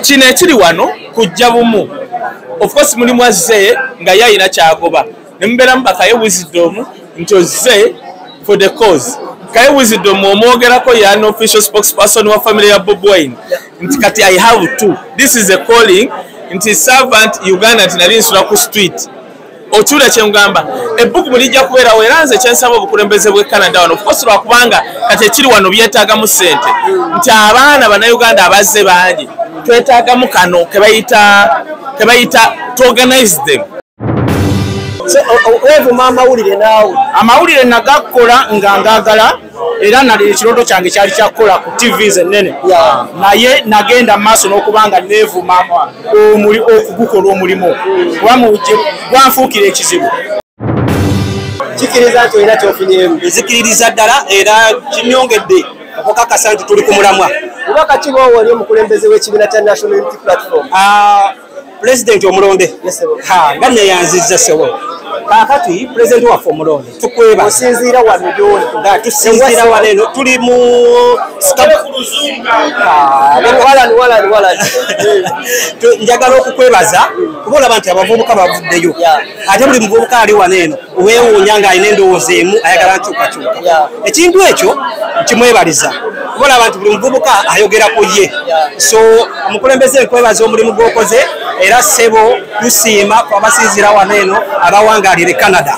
kino ekiri wano kujja bumu. Ofcourse mulimu azze nga ye ayina kyagoba. Nemubeeramu bakaye wisdom nti ozze for the cause. Kaye wisdom omwogerako yan official spokesperson wa family ya bob wine. Nti kati i have to this is a calling. Nti servant uganda nti nali nsula ku street okyula kyengamba ebbuku mulijja kubeerawo era nze kyensaba obukulembeze bwe canada wano ofcourse lwakubanga kati ekiri wano byetaagamu ssente. Nti abaana bannayuganda abazze bangi twetaagamu kano kebayita kebayita tuorganize them wevuma amawulire naawe. Amawulire nagakola nga ngagala era nali ekirooto kyange kyali kyakukola ku tv zenene Yeah. naye nagenda maaso n'okubanga neevuma omuli- okugukola omulimu. Kuba gwanfuukira ekizibu. Kikiriza nti olina kyofunyemu nzikiririza ddala era kinyongedde okukakasa nti tuli ku mulamwa. Bubaka kiboowa oli omukulembeze w'ekibiina kya national unity platform? Ah, pulezidenti omulonde. Nga neyanziza sebo kaakati pulezidenti waffe omulonde tukwebaza osinziira wano gyoli nga tusinziira waleeno tuli mu njagala okukwebaza kuba olaba nti abavubuka bavuddeyo. Ate buli muvubuka ali wano eno weewuunya ng'alina endowooza emu ayagala nkyukakyuka. Ekintu ekyo nkimwebaliza. Kuba olaba nti buli muvubuka ayogera ku ye so omukulembeze nkwebaza omulimu gw'okoze era ssebo tusiima ku abasinziira wano eno abawangaalira e canada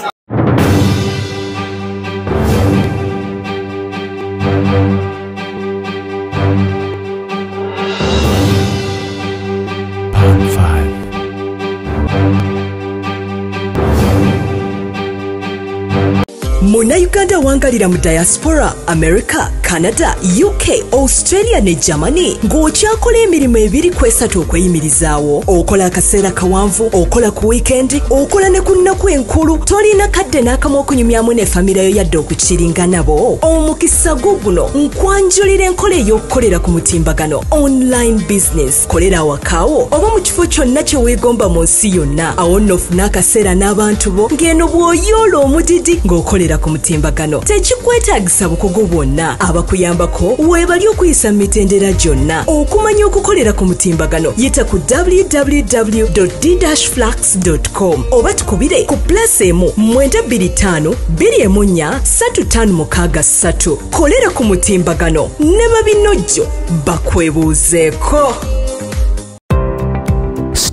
munnayuganda wangalira mu diaspora america canada uk australia ne germany. Ng'okyakola emirimu ebiri kwesatu okweyimirizaawo. Okola akaseera kawanvu okola ku wiikendi okola ne ku nnaku enkulu. Tolina kadde n'akamu okunyumyamu ne famire yo yadde okukiringa nabo. Omukisa gwo guno nkwanjulira enkola ey'okukolera ku mutimbagano. Online business kolera awakaawo oba mu kifo kyonna kye weegomba mu nsi yonna. Awo nno ofune akaseera n'abantu bo. Ng'eno bw'oyoola omudidi ng'okolera ku mutimbagano. Tekikwetaagisa bukugu bwonna abakuyambako weebali okuyisa mu mitendera gyonna. Okumanya okukolera ku mutimbagano yita ku www d-flax com oba tukubire ku emu 925 214 3563 kolera ku mutimbagano. Ne babinojjo bakwebuuzeeko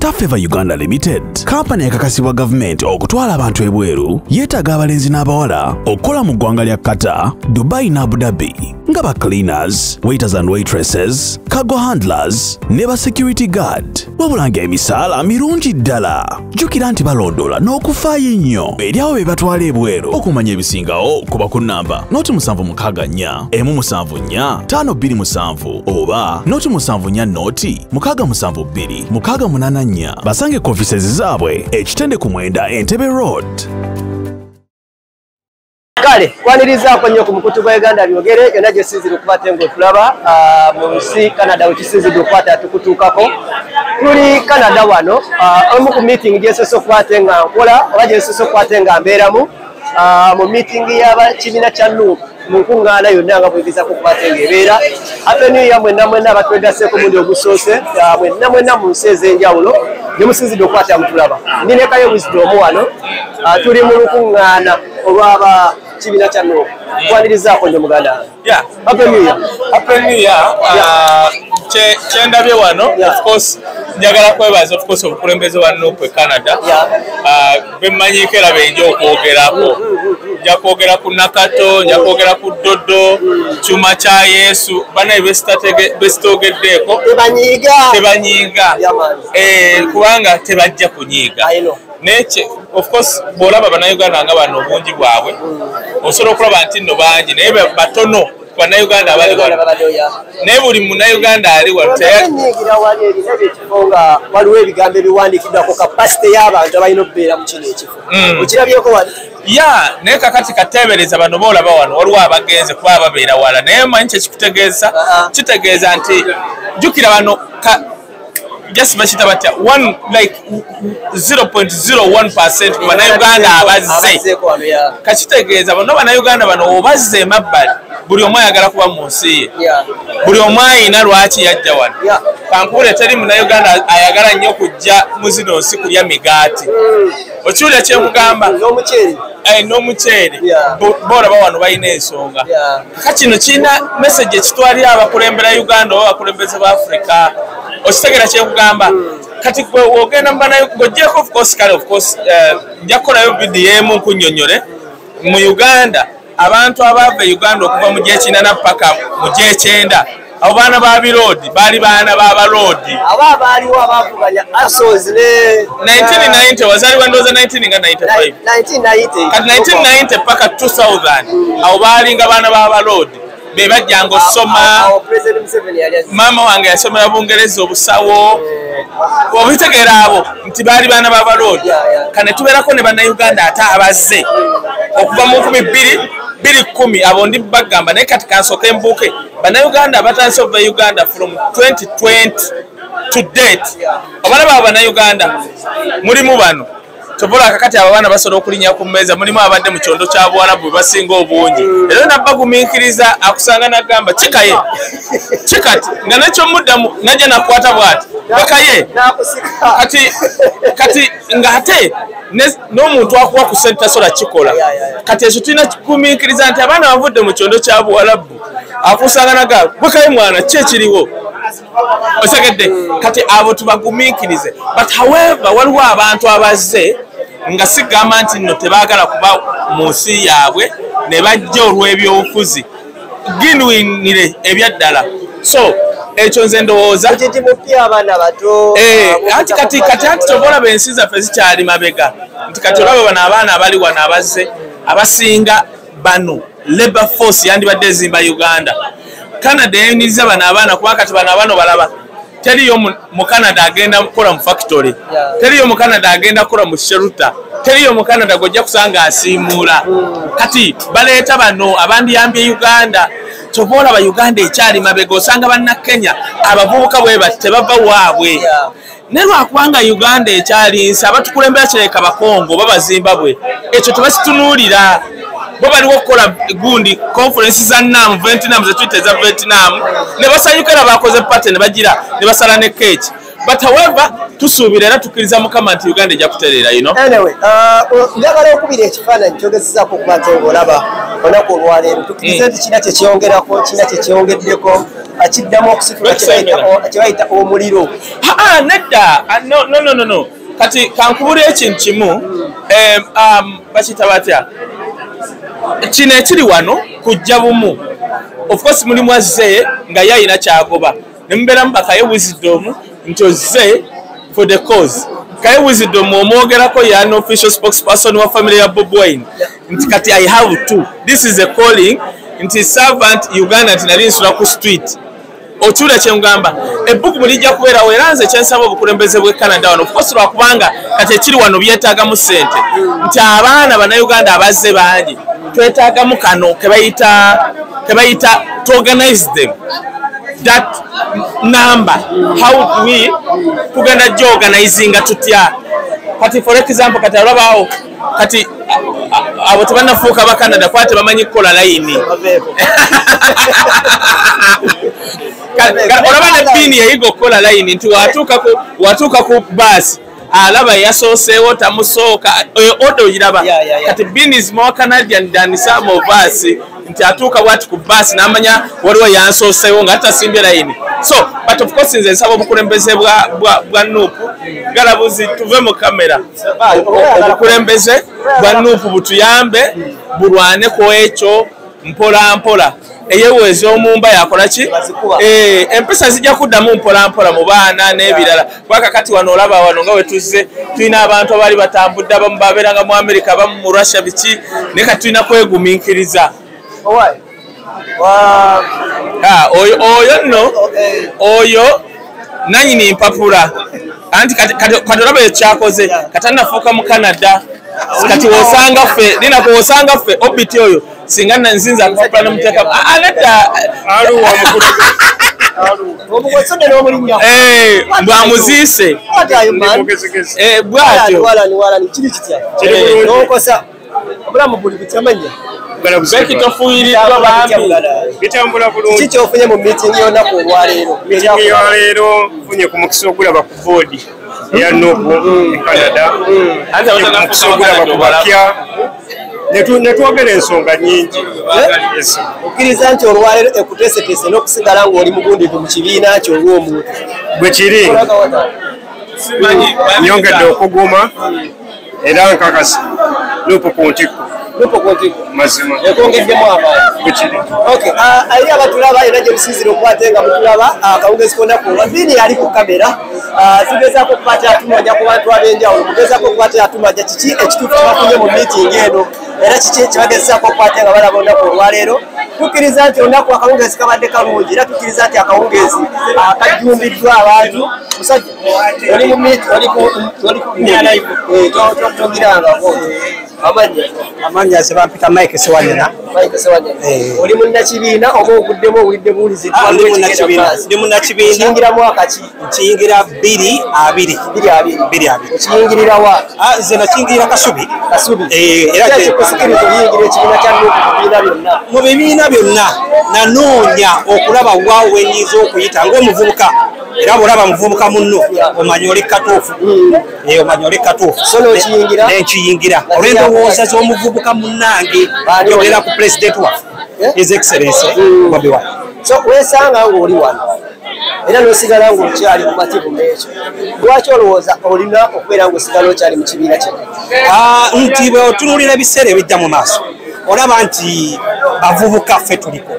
Starfever Uganda Limited kampani ekakasibwa gavumenti okutwala abantu ebweru yeetaaga abalenzi n'abawala okukola mu ggwanga lya Qatar, Dubai ne Abu Dhabi nga ba cleaners, waiters and waitresses, cargo handlers ne ba security guard. Wabula ng'emisaala mirungi ddala. Jjukira nti balondoola n'okufaayo ennyo eri abo be batwala ebweru. Okumanya ebisingawo kuba ku nnamba noti musanvu mukaaga nnya emu musanvu nnya ttaano bbiri musanvu oba noti musanvu nnya noti mukaaga musanvu bbiri mukaaga munaana nnya basange ku offices zaabwe ekitende ku mwenda entebe road. Kale kwanirizaako nnyo ku mukutu gwa uganda lyogere yonna gyesinzire okubate ngaotulaba ah, mu nsi canada wekisinzidde okukwata tukutuukako. Tuli canada wano ah, omu ku meeting gyensoose okukwate nga nkola oba gyensoose okukwate nga mbeeramu ah, mu meeting y'abakibiina kya nuupu mu nkuŋŋaana yonna nga bwegezako okukwate ng'ebeera ate niya mwenna mwenna abatwegaseeko mundi ogusoose ah, mwenna mwenna mu nsi ez'enjawulo gyemusinzidde okukwata mutulaba ndinekayo wisdom wano ah, tuli mu lukuŋŋaana olw'aba kibiina kya nuupu kwanirizaako nnyo muganda Year. Uh, kye- kyendabye wano Yeah. of course njagala kwebaza of course obukulembeze bwa nuupu e canada. Uh, bemmanyiiko era benja okwogerako nja kwogera ku nakato nja kwogera ku ddodo kyuma kya yesu banaye besitoogeddeeko tebanyiiga. Eh, kubanga tebajja kunyiiga. Nekye of course bw'olaba bannayuganda nga bano obungi bwabwe osobola okulaba nti nno bangi naye ba- batono bannayuganda abali wano. Naye buli munnayuganda ali wano enyiigira wali erina ebyekifo nga waliwo ebigambo ebiwandiikiddwako kapasite y'abantu abalina okubeera mu kino ekifo Mm. okirabyeko wali? Ya naye kakati kateebereza bano boolaba wano waliwo abagenze kuba ababeera wala naye manyi kyekikutegeeza Ah. kitegeeza nti jjukira bano just bakita batya one like 0.01 percent ku bannayuganda abazze. Kakitegeeza bano bannayuganda bano obazze emabbali buli omu ayagala kuba mu nsi ye. Buli omu ayina lwaki yajja wano. Ya kankule teri munnayuganda ayagala nnyo kujja mu zino nsi kulya migaati. Okiwulira n'omuceeri. eh, n'omuceere bo- boolaba wano balina ensonga. Ka kino kirina message ekitwalira abakulembera uganda oba abakulembeze ba africa okitegeera kyekugamba kati gwe wogenda ng'ogyeko of course kale of course eh, nja kukolayo vidiyo emu nkunyonyole mu uganda abantu abaava e uganda okuva mu gyekinana paka mu gyekyenda abo baana ba biroodi baali baana b'abaroodi abo abaaliwo abavuganya asos ne 1990 wazaliwa ndowooza 19 nga 95 1990 kati 1990 paka 2000 abo baalinga baana b'abaroodi be bajjanga osoma maama wange yasomera bungereza obusawo. Obitegeera abo nti baali baana yeah. kane tubeerako ne bannayuganda ate abazze. Okuva mu nkumi bbiri bbiri kumi abo ndi bagamba naye kati kansooke mbuuke. Bannayuganda batandise okuva uganda from 2020 to date. Obalaba abo bannayuganda mulimu bano tobola kakati abo abaana basobola okulinnya ku mmeeza mulimu abadde mu kyondo kya buwalabu bwe basinga obungi. Era nabba gumiikiriza akusanga nagamba kikaye kikati nga nekyomuddamu najja nakwata bwati. Bakaye kati kati ng'ate ne- n'omuntu akuwa ku sente tasobola kikola kati ekyo tulina kugumiikiriza nti abaana bavudde mu kyondo kya buwalabu akusanga naga bwekaye mwana ki ekiriwo osegedde kati abo tubagumiikirize. But however waliwo abantu abazze nga sigamba nti nno tebaagala kuba mu nsi yaabwe ne bajja olw'ebyobufuzi. Ginwinire ebyaddala. So ekyo nze ndowooza. Eh, anti kati kati anti tobolaba ensi zaffe zikyali mabega. Nti kati olaba bano abaana abali wano abazze abasinga bano labor force yandibadde ezimba uganda. Canada yayiniriza bano abaana kuba kati bano abaana balaba teriyo mu- canada agenda kukola mu factory teriyo mu canada agenda kukola mu shelter teriyo mu canada gojja kusanga asiimuula kati baleeta bano abandiyambye uganda kyova olaba uganda ekyali mabega osanga bannakenya abavubuka bwe bati tebava waabwe. Naye lwakubanga uganda ekyali nsi abatukulembera kireka bakongo babazimbabwe ekyo tebakitunuulira bo baliwo okukola gundi conference za nam vietnam zetuyita eza vietnam ne basanyuka era bakoze pate ne bagira ne basala ne keeki but however tusuubira era tukkiriza mukama nti uganda ejja kutereera know? anyway uh, njagala okubira ekifaananyi kyogezezaako okuba nti ng'olaba olunaku olwaleero tukkirize nti kina kyekyongerako kina kyekyongeddeko akiddamu okusitula kye bayita- kye bayita omuliro. Aa nedda! Ah, no, no, no, no, no. kati kankubula ekintu kimu em, um, bakiyita batya kino ekiri wano kujja bumu. Of course mulimu azze nga ye ayina kyagoba. Ne mubeeramu bakaye wisdom nti ozze for the cause. Kaye wisdom omwogerako ye an official spokesperson wa family ya bob wine. Nti kati i have to. This is a calling. Nti servant uganda nti nali nsula ku street. Okiwulira kyengamba ebbugumu lijja kubeerawo era nze kyensaba obukulembeze bwe canada wano. Ofcourse lwakubanga kati ekiri wano byetaagamu ssente. Nti abaana bannayuganda abazze bangi twetaagamu kano kebayita to organize them. That number how we tugenda gyo organizinga tutya. Kati for example kati alabaawo kati abo tebannafuuka ba canada kuba tebamanyi kukola layini olaba ne yayiga okukola layini nti watuuka ku baasi alaba yasooseewo tamusooka odo ogiraba yeah. kati biini is more canadian than some of us nti atuuka bwati ku baasi n'amanya waliwo yansooseewo nga tatasimbye layini so but of course nze nsaba obukulembeze bwa nuupu galabuzi tuve mu kamera obukulembeze bwa nuupu butuyambe bulwane ku ekyo mpola mpola eyeweeza omumba yakola ki? Bazikuba. Eh, empisa zijja kuddamu mpola mpola mu baana n'ebirala. Kubanga kati wano olaba wano nga wetuzze tulina abantu abaali batambudde abamu babeeranga mu amerika abamu mu russia biki naye kati tulina kwegumiikiriza. Ah, oyo nno oyo nanyini mpapula anti kati olaba ekyakoze kati anafuuka mu canada. Kati wosanga ffe linako wosanga ffe obiti oyo singa nanzinza akapapula omukulu omugosodde n'omulinnya Eh, bwamuziise bwatyo. Buli bukyamanya beki tofuuyiriddwa bambi. kyofunye mu miitingi y'olunaku olwaleero? Mitingi yaleero funye ku mukisa ogulaba ku boodi eya nobu e canada. Ate Funye ku mukisa ogulaba ku Netu- netwogera ensonga nyingi Yes. okkiriza nti olwaleero ekuteeseteese n'okusigala ng'oli mugundivu mu kibiina kyo olw'omuntu bwe kiri nyongedde okuguma era nkakasa lupu ku ntikko. Mazima. Ekongeddemu amaanyi ah, ali abatulaba era gye musinzira okukwate nga mutulaba akawungezi konaku mabini ali ku kamera Ah, tugezaako okukwata atumanya ku bantu ab'enjawulo mugezaako okukwata atumanya kiki ekituufu kyebafunye mu miitingi eno era kiki kyebagezezaako okukwate nga balaba olunaku olwaleero tukkiriza nti olunaku akawungezi kabadde kalungi era tukkiriza nti akawungezi ah, kajjumbiddwa abantu musajja oli mu miiti oli ku oli ku Togirangako amanya amanya zebampita mike sewanyana. Eh. oli munnakibiina oba oguddemu owulidde buwuliziddwa ndi ndi munnakibiina. Kiyingira mwaka ki nkiyingira bbiri abiri. Biri abiri. Bbiri abiri. Okiyingirira wa? Ah, nze nakiyingira kasubi. Kasubi. Eh, era Ki kye- ekikusikiriza oyingira ekibiina kya nuuku mu bibiina byonna? Mu bibiina byonna nanoonya okulaba wa wenyinza okuyita ng'omuvubuka era bwolaba muvubuka munno. Omanya oli katuufu? Eh, omanya oli katuufu. Nenkiyingira olw'endowooza z'omuvubuka munnange yogera ku president waffe Eh? his excellence bobi wine. So weesanga ng'oli wano era n'osigala ng'okyali mu mativu n'ekyo lwaki olowooza olina okubeera ng'osigala okyali mu kibiina kino? Ah, nti bwe otunuulira ebiseera ebijja mu maaso olaba nti bavubuka ffe tuliko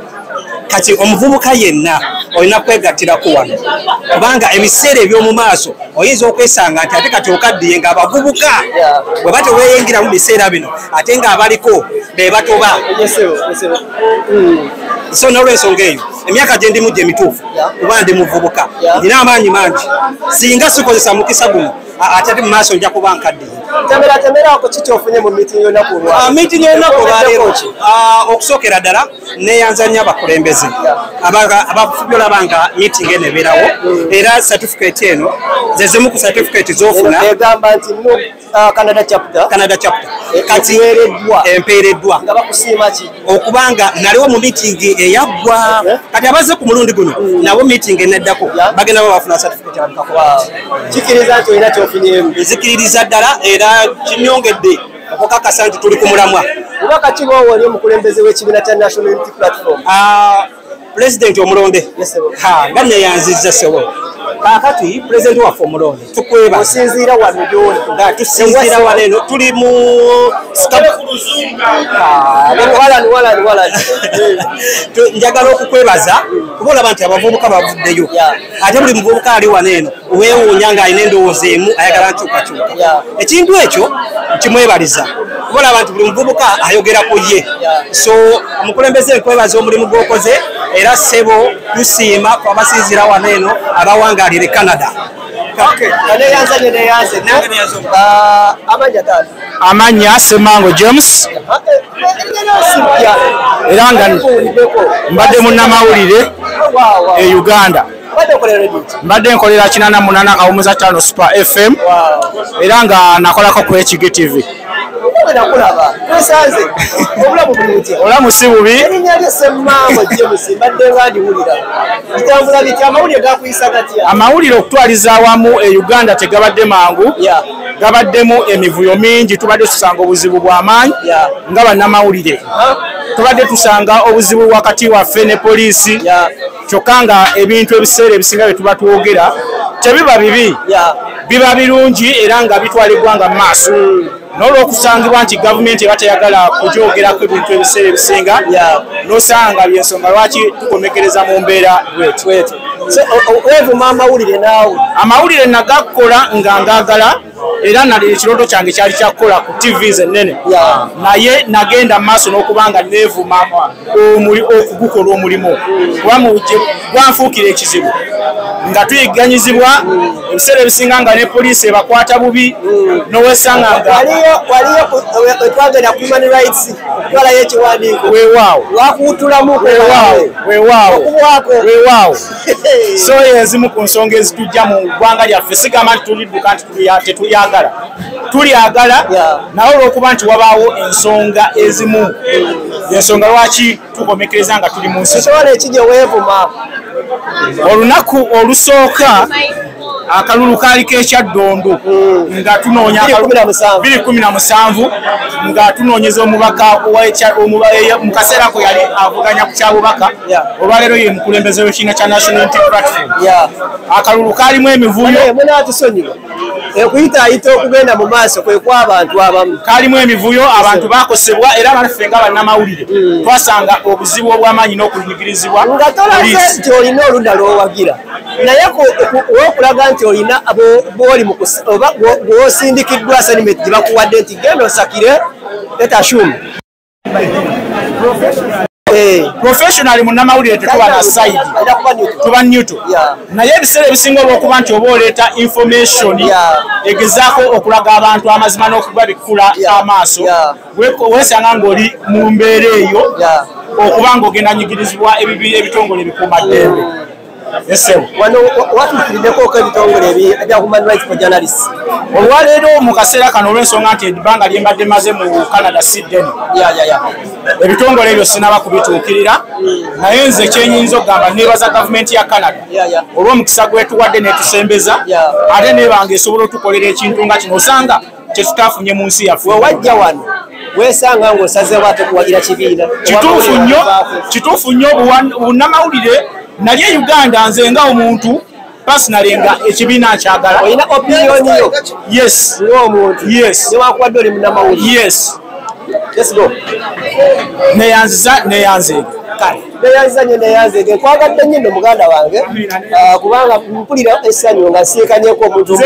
kati omuvubuka yenna olina kwegattirako wano kubanga ebiseera eby'omu maaso oyinza okwesanga nti ate kati okaddiye ng'abavubuka bwe ba teweeyingira mu biseera bino ate ng'abaliko be batoba. So n'olwensonga eyo emyaka gye ndimu gye mituufu kuba ndi muvubuka nina amaanyi mangi singa sikozesa mukisa guno ate ate mu maaso nja kuba nkaddiye temera temeraako ki kyofunye mu miitingi y'olunaku olwaleero miitingi y'olunaku olwaleero ki? Ah, okusookera ddala neyanza nnyo abakulembeze. Aba- abafubi olaba nga miitingi eno ebeerawo. Era certificate eno ze zimu ku certificate z'ofuna egamba nti no ah, canada chapter. Canada chapter. Eh, kati eweereddwa. empeereddwa. Nga bakusiima ki? Okubanga naliwo mu miitingi eyaggwa. Kati abazze ku mulundi guno nabo miitingi eneddako bagenda ba bafuna certificate Wow. kikiriza nti olina kyofunyemu nzikiririza ddala era kinyongedde okukakasa nti tuli ku mulamwa. Obaka ki bwowa oli omukulembeze w'ekibiina kya national unity platform? Ah, pulezidenti omulonde. Nga neyanziza sewo kaakati pulezidenti waffe omulonde tukwebaza osinziira wano gyoli nga tusinziira wano eno tuli mu Tu- njagala okukwebaza kuba olaba nti abavubuka bavuddeyo. Ate buli muvubuka ali wano eno weewuunya ng'alina endowooza emu ayagala nkyukakyuka. Yeah. ekintu ekyo nkimwebaliza kuba olaba nti buli muvubuka ayogera ku ye so omukulembeze nkwebaza omulimu gw'okoze era ssebo tusiima abasinziira wano eno abawangaalire canada neyanze Nange neyanze amanya taata amannya semango james Era nga- mbadde munnamawulire e uganda mbadde nkolera 88 kawumuza 5 super fm era nga nakolako ku hg Mbona nakulaba wesanze obulamu buli butya olamu si bubi erinnya lye semmango james mbadde nga ndiwulira bitambula bitya amawulire gakuyisa gatya? Amawulire okutwaliza awamu e uganda tegabadde mangu. Gabaddemu emivuyo mingi tubadde tusanga obuzibu bw'amaanyi nga bannamawulire. Tubadde tusanga obuzibu wakati waffe ne poliisi. Kyokka nga ebintu ebiseera ebisinga bye tuba twogera tebiba bibi. Biba birungi era nga bitwala eggwanga mu maaso n'olwokusangibwa nti gavumenti eba teyagala kugyogerako ebintu ebiseera ebisinga n'osanga byensonga lwaki tukomekereza mu mbeera bwetu weevuma amawulire naawe? Amawulire nagakola nga ngaagala era ekirooto kyange kyali kyakukola ku tv ennene naye nagenda mu maaso n'okuba nga neevuma okugukola omulimu. Kuba gwanfuukira ekizibu nga tuyigganyizibwa ebiseera ebisinga nga ne poliisi ebakwata bubi nowesanga nga waliyo waliyo ku- human rights okutwalayo ekiwandiiko. Okubwako weewaawo so ezimu ku nsonga ezitujja mu ggwanga lyaffe sigamba nti tulidduka nti tulia- tetuyagala tulyagala naye olw'okuba nti wabaawo ensonga ezimu. Ensonga lwaki tukomekereza nga tuli mu nsi? Kisobola ekijje weevuma olunaku olusooka akalulu kaali kekyaddondo nga tunoonya Biri kumi na musanvu. 217 nga tunoonyeza omubaka eya- mu kaseera ko yali avuganya ku kyabubaka. Olwaleero ye mukulembeze w'ekibiina kya national unity platform. Akalulu kaalimu emivuyo. Munatusonyiwa ekuyitaayita okugenda mu maaso kwe kw'abantu abamu. Kaalimu emivuyo abantu bakosebwa era baffe nga bannamawulire. Twasanga obuzibu obw'amaanyi n'okunyigirizibwa nga tolaze nti olina oludda lw'owagira. Naye ku- ku- wokulaga nti olina bwoli oba bw'osindikiddwa assignment gye bakuwadde nti genda osakire etashumi professionally munnamawulire tetuba na neutral. tuba Yeah. naye ebiseera ebisinga olw'okuba nti oba oleeta information egezaako okulaga abantu amazima n'okuba bikkula Yeah. amaaso weesanga ng'oli mu mbeera eyo okuba ng'ogenda nyigirizibwa ebibi- ebitongole ebikuumaddembe esebo wano wa- watuukiriddeko ebitongole ebi- ebya human rights for journalists. Olwaleero mu kaseera kano olw'ensonga nti ebbanga lye mbadde maze mu canada ya. ebitongole ebyo sinaba kubituukirira. Naye nze kyenyinza okugamba neebaza gavumenti ya canada. Olw'omukisa gwetuwadde netusembeza ate nebanga esobola otukolera ekintu nga kino. Osanga kyetutafunye mu nsi yaffe. We wajja wano. Weesanga ng'osazeewo ate kuwagira kibiina. Kituufu nnyo kituufu nnyo obunnamawulire nali e uganda nze nga omuntu personally nga ekibiina nkyagala. Olina opinion yo? Yes. Ng'omuntu yes. Newakuwadde oli munnamawulire? Yes. Let's go. neyanziza neyanzeege kale neyanziza nyo neyanzeege nkwagadde nnyo nno muganda wange ah, kubanga mpulira essanyu nga nsiikanyeko omuntu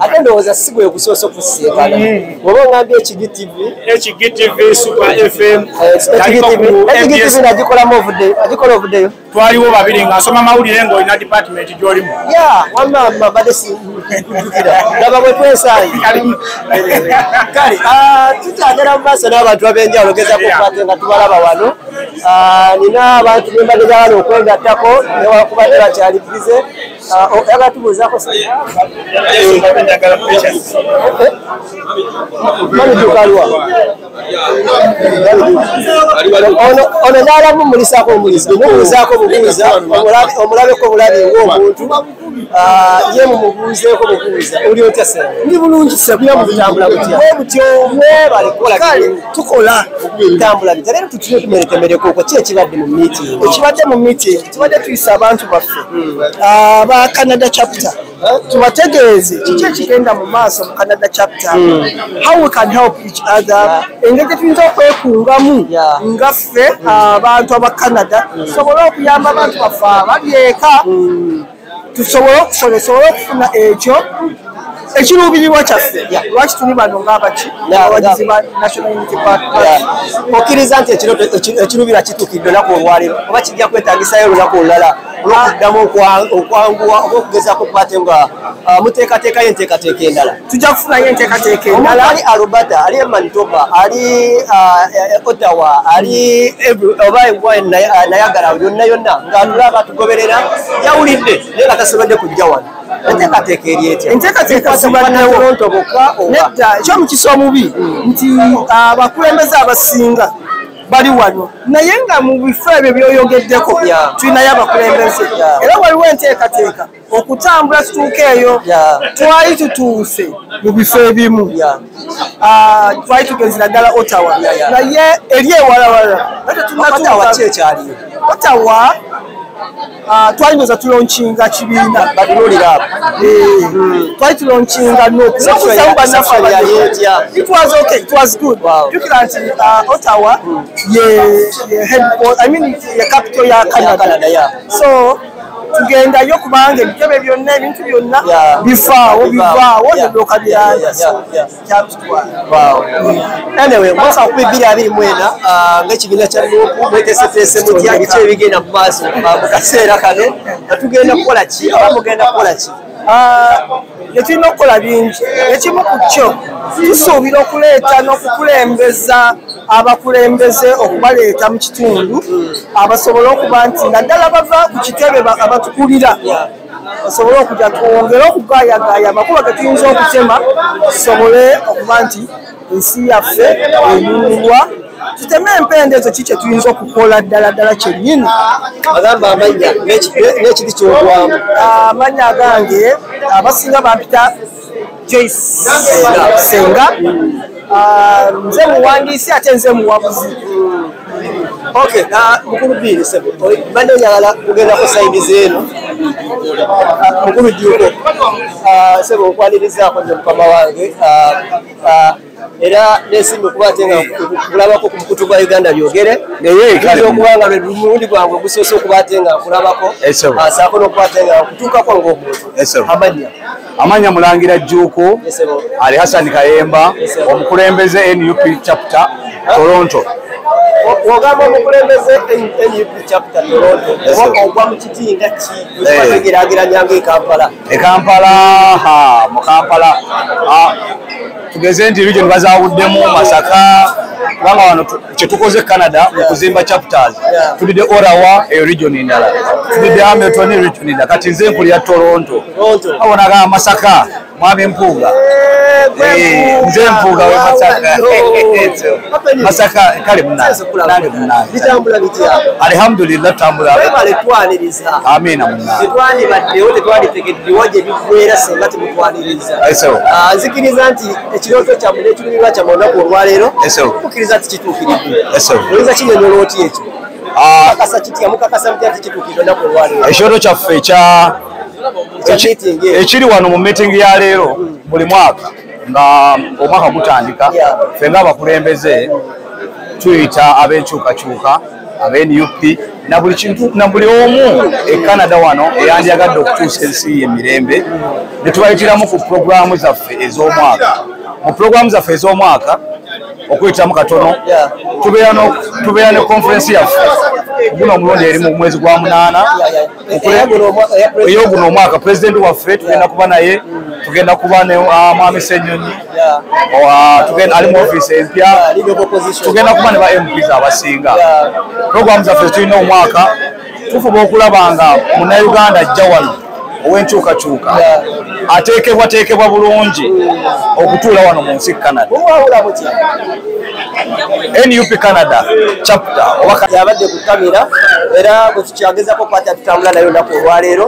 ate ndowooza si gwe kusoose okusinkana oba ongambye ekigi tv ekigtv super fm yaliko ku ekigi MBS. tv nagikolamu ovuddeyo agikola ovuddeyo. Twaliwo babiri nga nsoma mawulire ng'olina department gy'olimu. Ya wamama badde sikujjukira laba bwe twesange kale ah, tukyagera mu maaso n'abantu ab'enjawulo gezaku okwate nga tubalaba wano nina abantu bembadde gyawala okwegattako newakubadde bakyali bize yagala tubuuzaako manijukalwa ono nalamu mulisaako omulisa mumubuuzaako bubuuza omulabe- omulabeko bulabe ng'omuntu. Ah, ye mumubuuzeeko bubuuza oli otya se ndi bulungi se kuya mutambula butya? Butyo mwebale kukola tukola. Tambula bitya leero tutune tumeretemereko ki ekibadde mu meeting? Ekibadde mu meeting. Tubadde tuyisa abantu baffe. Aba canada chapter. Tubategeeze. Kiki ekigenda mu maaso mu canada chapter? How we can help each other? Engeri gyetuyinza okwekungamu Yeah. nga ffe abantu aba canada. Tusobole okuyamba abantu baffe abali eka tusobole okusobola esobole okufuna ekyo ekiruubirirwa kyaffe lwaki tuli bano ngaabaki abawagizi ba national unity okkiriza nti ekirooto eki- ekirubira kituukidde olunaku olwaleero oba kijja kwetagisayo olunaku olulala olwokuddamu okwa- okwanguwa oba okugezaako okubate nga ah, muteekateekayo enteekateeka endala. Tujja kufunayo enteekateeka endala. ali alubata ali e manitoba ali ah, eh, ottawa ali oba ewa Naya- nayagala yonna yonna. Ng'atulaba tugoberera. Yawulidde naye nga tasobodde kujja wano enteekateeka eri etya? Enteekateeka Bikwata ku zibaddewo Toronto bokka nedda ekyomukisa omubi? Nti abakulembeze abasinga bali wano. Naye nga mu bifo ebyo byoyogeddeko tulinayo abakulembeze. Era waliwo enteekateeka okutambula tutuuke eyo twali tutuuse mu bifo ebimu. Ah, twali tugenzera ddala ottawa. Naye eri ewalawala. Ottawa ah, twalinoza tulonkinga kibiina batunuulira abo Eh, twali tulonkinga nokuzamu bannaffe yali abaliwo. etya? It was okay, it was good. Jukira nti uh, Ottawa ye ye headquarters, I mean ye capital ya Canada. So tugendayo kubanga ebitebe byonna ebintu byonna bifaawo bivaawo nedooka yeah. kyatutwala Wow. Anyway, mwaka wa bibiri abiri mwena ah, ng'ekibiina kya nuupu mweteeseteese mutya biki ebigenda mu maaso ah, mu kaseera kano nga tugenda kukola ki? Aba mugenda kukola ki? Tetulina okukola bingi. Ekimu ku kyo tusuubira okuleeta n'okukulembeza abakulembeze okubaleeta mu kitundu abasobole okuba nti naddala bava ku kitebe ba- abatukulira basobole okuja twongere okugaayagaaya amakuba ge tuyinza okutema tusobole okuba nti ensi yaffe enyumirwa tuteme empenda ezo ki kye tuyinza okukola ddala ddala kyennyini bagamba amanya n'eki- n'ekiri kyogwamu amanya gange abasinga bampita joyce senga. Ah, nze muwandiisi ate nze muwabuzi. Okay, na mukulu sebo bane njagala kugenda ku sayidi zeeno Ah, mukulu juko. Ah, sebo okwanirizaako nze mukama wange. Ah, era nesimba okuba ate nga kulabako ku mukutu gwa uganda lyogere kale. okuba nga lwe mulundi gwange ogusoose okuba ate nga nkulabako. Ah, saako n'okuba ate nga nkutuukako ng'omuntu. Esebo. amanya. Amanya mulangira jjuuku ali hasani kayemba omukulembeze nup chapter toronto. Wogamba omukulembeze nup chapter toronto. Ogwa mu kitinga ki? Eh. bategeraageranya ng'ekampala ekampala ha, mu kampala. Ah, tugeze nti region bazawuddemu masaka. Kubanga wano tu- kyetukoze canada mu kuzimba chapters. Yeah. tulidde orawa eyo region endala. Tulidde hamilton region endala. Kati nze nkulira toronto. Toronto. awonaga masaka mwami mpuuga Eh, nze mpuuga we masaka. Masaka. Kale munange nange munange alhamdulillah twaniriza amina munange tetwandibaddewo tetwanditegeddewo gye biggweera singa temutwaniriza Esewo. Ah, nzikiriza nti ekirooto kyammwe n'ekirumirwa kyammwe olunaku olwaleero. Esewo. tukkiriza nti kituukiridde. Oyinza kinyonyola oti ekyo? Ekyoto kyaffe ekiri wano mu meeting ya leero buli mwaka nga omwaka gutandika ffe ng'abakulembeze tuyita ab'enkyukakyuka ab'NUP na buli kintu na buli omu e Canada wano eyandyagadde okutuusa ensi ye emirembe ne tubayitiramu ku pulogulaamu zaffe ez'omwaka. Mu pulogulaamu zaffe ez'omwaka okuyitamu katono. Tubeera ne konferensi yaffe guno omulundi eri mu mwezi gwa munaana. Eyoguno omwaka pulezidenti waffe tugenda kuba naye tugenda kuba ne ah, mwami senyonyi. Ali mu ofiisi empya. Tugenda kuba ne ba mps abasinga Yeah. programu zaffe tulina omwaka. Tufuba okulaba nga munnayuganda ajja wano ow'enkyukakyuka ateekebwateekebwa bulungi okutuula wano mu nsi canada nup canada chapter yabadde ku kamera era bwe tukyagezako okukwata tutambula nayo olunaku olwaleero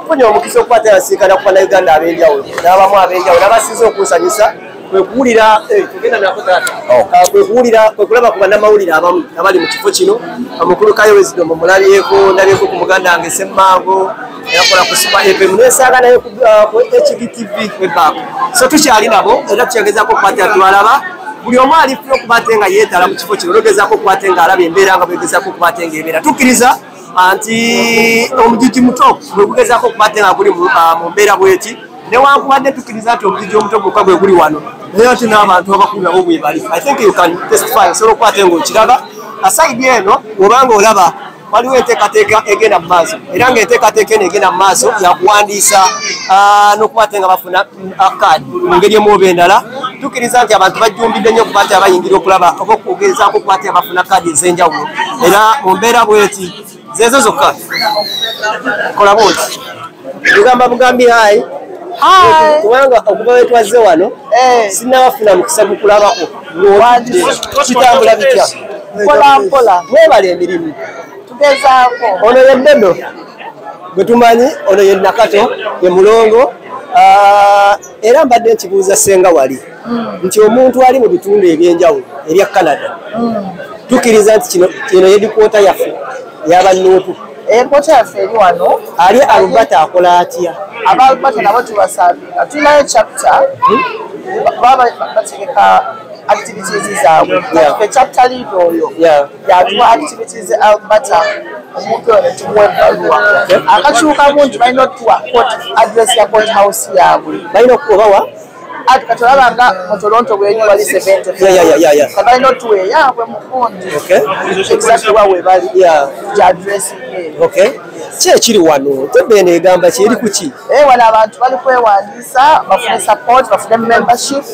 tufunye omukisa okukwata abasinkana ku bannayuganda ab'enjawulo n'abamu ab'enjawulo abasinze okunsanyusa kwe kuwulira eh, tugenda nako taata Oh. Ah, kwe kuwulira kwe kulaba ku bannamawulire abamu abali mu kifo kino omukulu kayowezidomo mulabyeko ndabyeko ku muganda wange semmango yakola ku super fm nesaaga naye ku hgtv webaako so tukyali nabo era tukyagezako okukwata tubalaba buli omu alifuna okuba ate nga yeetala mu kifo kino nogezako okuba ate nga alaba embeera nga bwegezako okuba ate nga ebeera tukkiriza nti omujiji muto bwe gugezako okuba ate nga guli mu ah, mu mbeera bweti. Newankubadde tukkiriza nti omujiji omuto gwokka gwe guli wano. Naye ate n'abantu abakulu nabo bwe bali. I think you can testify osobola okuba ate ng'okiraga asaidi eno bwobanga olaba waliwo enteekateeka egenda mu maaso. Era ng'enteekateeka eno egenda mu maaso yakuwandiisa n'okuba ate nga bafuna kaadi mu ngeri emu oba endala. Tukkiriza nti abantu bajjumbidde nnyo okuba nti abayingira okulaba oba okugezaako okuba nti abafuna kaadi ez'enjawulo. Era mu mbeera bweti zezo zokka. Kola bwoti. Bugamba bugambi hayi kubanga okuva wetwazze wano sinabafuna mukisa gukulabako kitambula bitya? Mpola mpola mwebala emirimu tugezaako. Ono ye bbedo gwe tumanyi ono ye nakato ye mulongo era mbadde nkibuuza senga wali. Nti omuntu ali mu bitundu ebyenjawulo erya canada. Tukkiriza nti kino yedikwota yaffe yabannuupu enkota yaffe eri wano. Ali alubata akola atya? Abalubata nabo tubasaabira. Tulinayo chapter. Baba bategeka activities are yeah. the chapter lead or Yeah. yeah yeah activities out matter umuntu yona timuwembaluwa akachuka munju balina otuwa address ya court house yaabwe balina okubawa ati katolabanga mu toronto bwenyu bali 70 kabalina otuwa eyaabwe mu gundi exactly wawe bali address. Okay? Ki ekiri wano? Tebene egamba ki eri kuki naye wano abantu bali kwewandiisa bafune support bafune membership.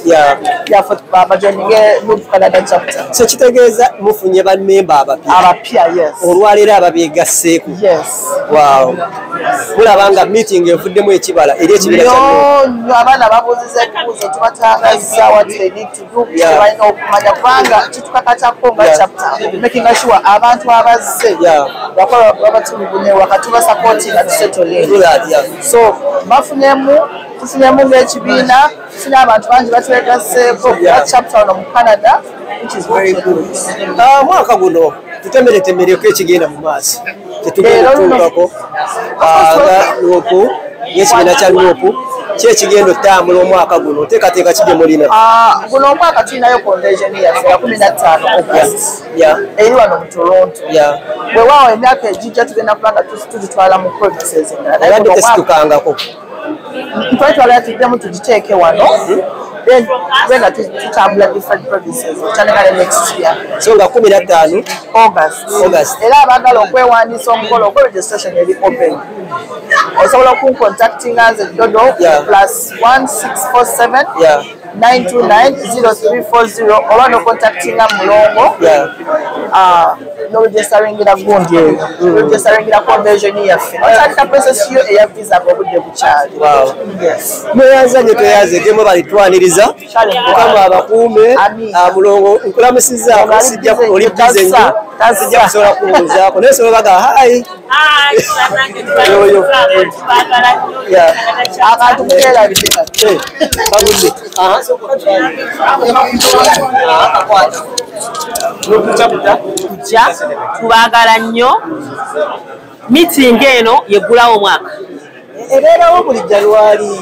Bajoininge move canada chapter. So kitegeeza mufunye bamemba abapya? Abapya yes. Olwaleero ababeegasseeku yes. Waawo mulaba nga meeting evuddemu ekibala eri ekibira nnyo abaana babuuziza ebibuuzo tubatangazza what they need to do Yeah. tebalina okumanya kubanga kitukakatako nga chapter making sure abantu abazze Babatulugunye wakati basapoti nga tusetole so bafunemu tufunemu ng'ekibiina tufune abantu bangi batwegasseeko Yeah. yeah. chapter wano mu canada which is very good. Ah, mwaka guno tutemeretemereko ekigenda mu maaso tetugenda luno- kutuukako Ah, nga nuupu n'ekibiina kya nuupu ki ekigenda otambula omwaka guno? Oteekateeka kige mulina? Ah, guno omwaka tulinayo convention yaffe ya kumi na ttaano eri wano mu toronto. Bwewaawo emyaka egijja tugenda kuba nga tu- tugitwala mu provinces endala. Naye tesitukangako twetwala tuddemu tugiteeke wano then tube nga tu- tutambula different provinces kyandekale next year. So nga kumi na ttaano august. August. era abagala okwewandiisa omukolo ogwo registration eri open. Osobola okuncontactinga nze dodo Yeah. plus 1647 Yeah. 9290340 oba nocontactinga mulongo Noregisteringira gundi eyo. Noregisteringira convention yaffe. Notandika process yo eya visa ng'obudde bukyali. Wow. Yes. mweyanza nyo tweyanze gemu balitwaniriza. Mukama abakuume mulongo nkulamusizaako sijja oli bize tassa. sijja kusobola kubuuzaako naye sobola baga hayi akantu kukeerabidde Eh, kabudde Tubaagala nnyo mitingi eno yeggulawo omwaka ebeerawo buli januari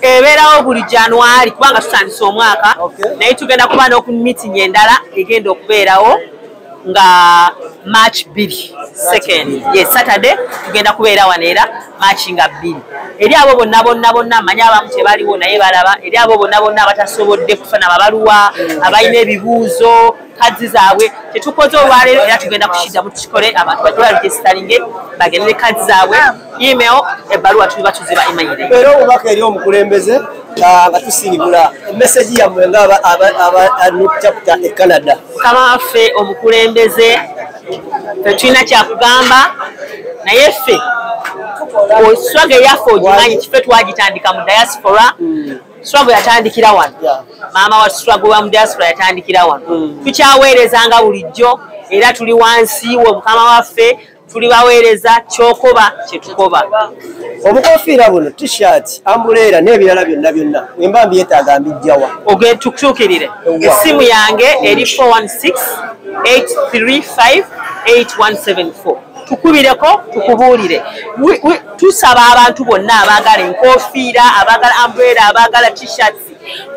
ebeerawo buli januari kubanga tutandise omwaka. Naye tugenda kuba n'oku mitingi endala egenda okubeerawo nga march 2 second ye saturday tugenda kubeera wano era march nga 2 eri abo bonna bonna bonna manye abamu tebaliwo naye balaba eri abo bonna bonna abatasobodde kufuna mabaluwa abalina ebibuuzo kadzi zaabwe tetukoze olwaleero era tugenda kukiddamu tukikole abantu bajje baregisteringe bagende ne kadzi zaabwe email ebbaluwa tuliba tuziba email. Era obubaka eri omukulembeze nga tusiibula emesagi yammwe nga aba- aba- aba- anu chapter e canada. Mukama waffe omukulembeze tetulina kyakugamba naye ffe oswaga eyaffe ogimanyi kife twagitandika mu diaspora swago yatandikira wano. Maama wa swago wa mu diaspora yatandikira wano. Tukyaweerezanga bulijjo era tuli wansi wo mukama waffe tuli baweereza kyokoba kyetukoba obukofiira buno t-shirt ambuleera n'ebirala byonna byonna wemba mbyetaaga mbijjawa oge tukutuukirire essimu yange eri 416-835-8174 tukubireko tukubuulire. Wi- wi- tusaba abantu bonna abaagala enkofiira abaagala ambrera abaagala t-shirts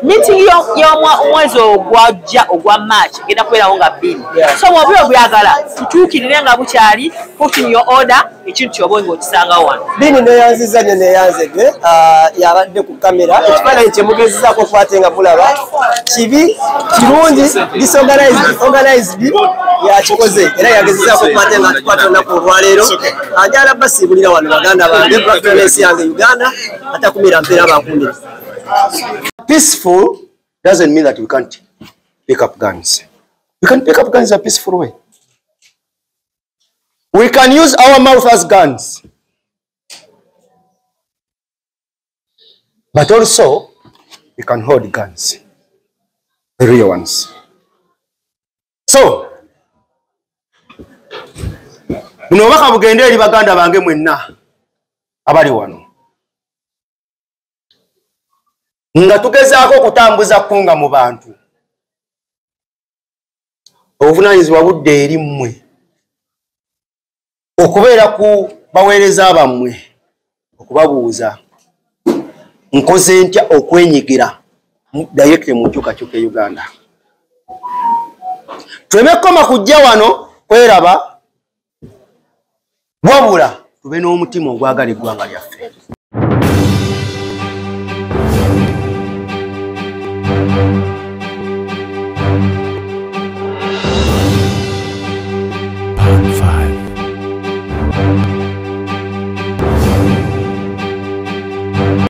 mitingi y'omwezi ogwajja ogwa march egenda kubeerawo nga bbiri. So bwoba obyagala tutuukirire nga bukyali putting your order ekintu kyoba ngaokisangawo wano. Bini neyanziza nyo neyanzege ah, yabadde ku kamera. Ekifaananyi kyemugezezaako okwate nga mulaba kibi kirungi disorganized organized yakikoze. Era yagezezaako okwate nga tukwate olunaku olwaleero. Anjala basiibulira wano baganda bange platforms yange uganda atakumira mpeera bankumira peaceful doesn't mean that we can't pick up guns. We can pick up guns in a peaceful way. We can use our mouth as guns. But also, we can hold guns, the real ones. So, buno obubaka baganda bange mwenna abali wano nga tugezaako okutambuza kunga mu bantu. Obuvunanyizibwa budde eri mmwe okubeera ku baweereza bammwe okubabuuza. Nkoze ntya okwenyigira directly mu nkyukakyuka e uganda? Twemekoma kujja wano kweraba wabula tube n'omutima ogwagala eggwanga lyaffe